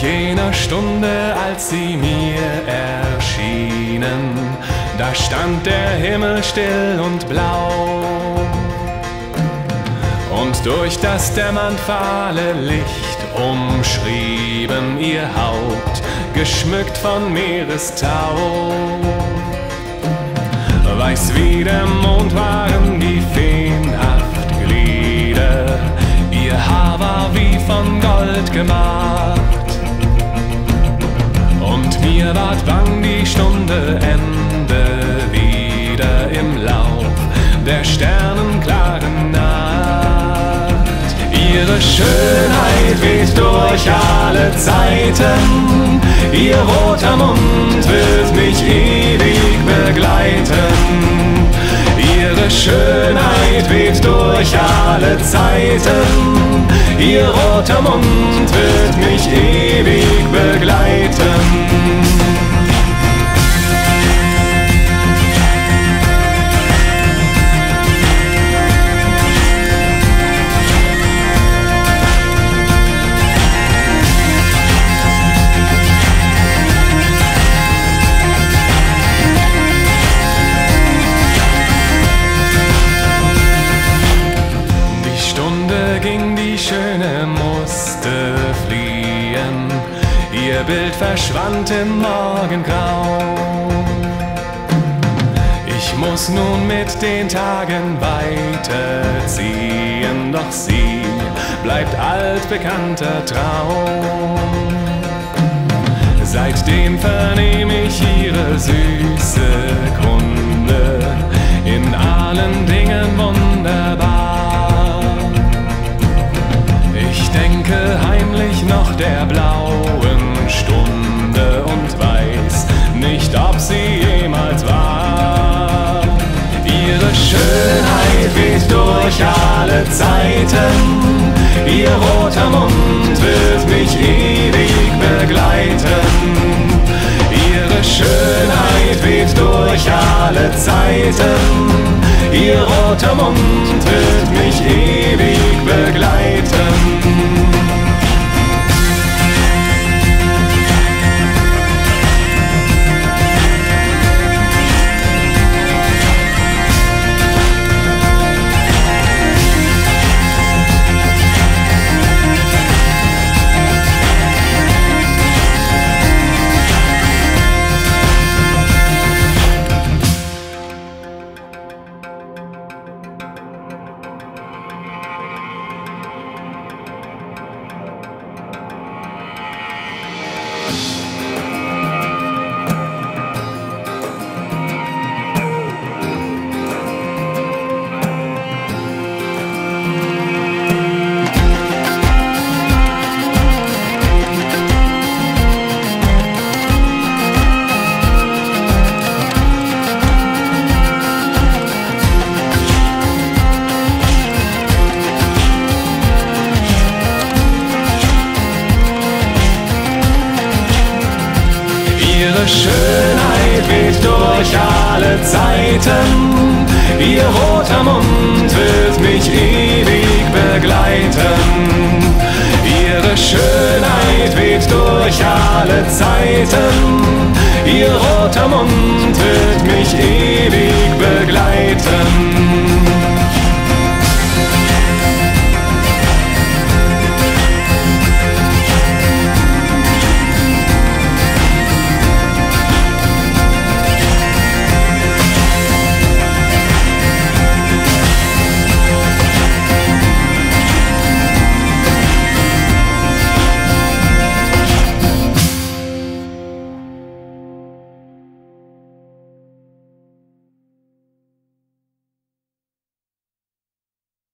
jener Stunde, als sie mir erschienen, da stand der Himmel still und blau. Und durch das dämmernd fahle Licht umschrieben ihr Haupt, geschmückt von Meerestau. Weiß wie der Mond waren Ward bang die Stunde Ende wieder im Lauf der sternenklaren Nacht. Ihre Schönheit weht durch alle Zeiten, ihr roter Mund wird mich ewig begleiten. Ihre Schönheit weht durch alle Zeiten, ihr roter Mund wird mich ewig ihr Bild verschwand im Morgengrau. Ich muss nun mit den Tagen weiterziehen, doch sie bleibt altbekannter Traum. Seitdem vernehme ich ihre süße Weht durch alle Zeiten, ihr roter Mund wird mich ewig begleiten. Ihre Schönheit weht durch alle Zeiten, ihr roter Mund wird mich ewig Schönheit weht durch alle Zeiten, ihr roter Mund wird mich ewig begleiten.